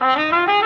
Música